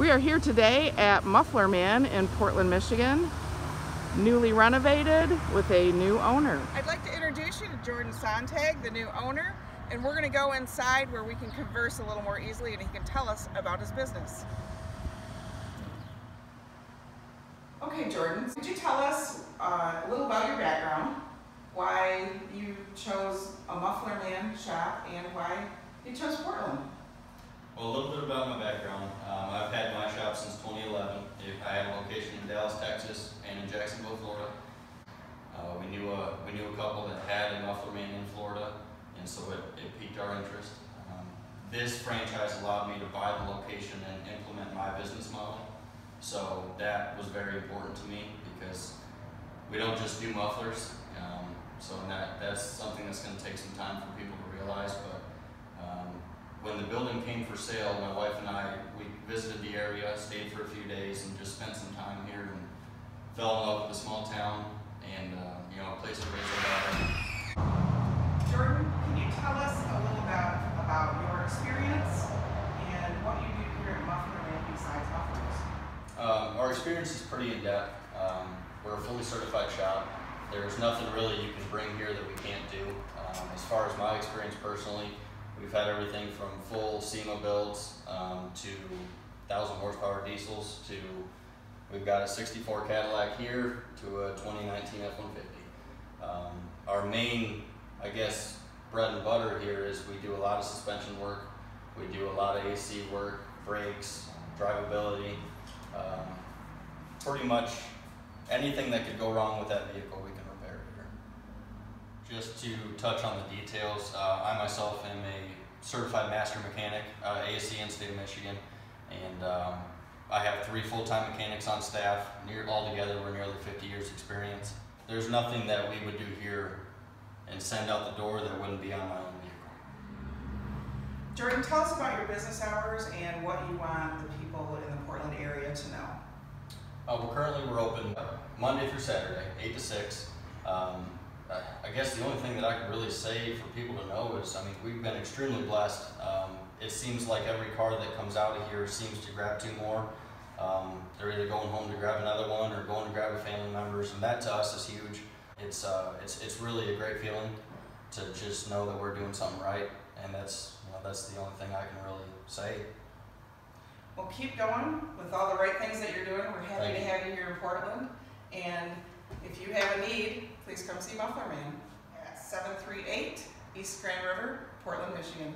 We are here today at Muffler Man in Portland, Michigan, newly renovated with a new owner. I'd like to introduce you to Jordan Sontag, the new owner, and we're going to go inside where we can converse a little more easily and he can tell us about his business. Okay, Jordan, could you tell us uh, a little about your background, why you chose a Muffler Man shop, and why you chose Portland? Well, a little bit about my background. Um, I've had my shop since 2011. I had a location in Dallas, Texas, and in Jacksonville, Florida. Uh, we knew a we knew a couple that had a muffler man in Florida, and so it, it piqued our interest. Um, this franchise allowed me to buy the location and implement my business model. So that was very important to me because we don't just do mufflers. Um, so that that's something that's going to take some time for people to realize, but when the building came for sale, my wife and I, we visited the area, stayed for a few days, and just spent some time here and fell in love with the small town and, uh, you know, a place to raise our daughter. Jordan, can you tell us a little about, about your experience and what you do here at Muffler Man besides mufflers? Um, our experience is pretty in-depth. Um, we're a fully certified shop. There's nothing really you can bring here that we can't do. Um, as far as my experience personally, We've had everything from full SEMA builds um, to 1,000 horsepower diesels to we've got a 64 Cadillac here to a 2019 F-150. Um, our main, I guess, bread and butter here is we do a lot of suspension work. We do a lot of AC work, brakes, drivability. Um, pretty much anything that could go wrong with that vehicle, we can repair here. just to touch on the details, uh, I myself am a certified master mechanic, uh, ASE in state of Michigan, and um, I have three full-time mechanics on staff. Near altogether, we're nearly 50 years experience. There's nothing that we would do here and send out the door that wouldn't be on my own vehicle. Jordan, tell us about your business hours and what you want the people in the Portland area to know. Uh, well, currently we're open Monday through Saturday, 8 to 6. Um, I guess the only thing that I can really say for people to know is, I mean, we've been extremely blessed. Um, it seems like every car that comes out of here seems to grab two more. Um, they're either going home to grab another one or going to grab a family members, and that to us is huge. It's, uh, it's, it's really a great feeling to just know that we're doing something right, and that's, you know, that's the only thing I can really say. Well, keep going with all the right things that you're doing. We're happy to have you here in Portland, and if you have a need, please come see Muffler Man at 738 East Grand River, Portland, Michigan.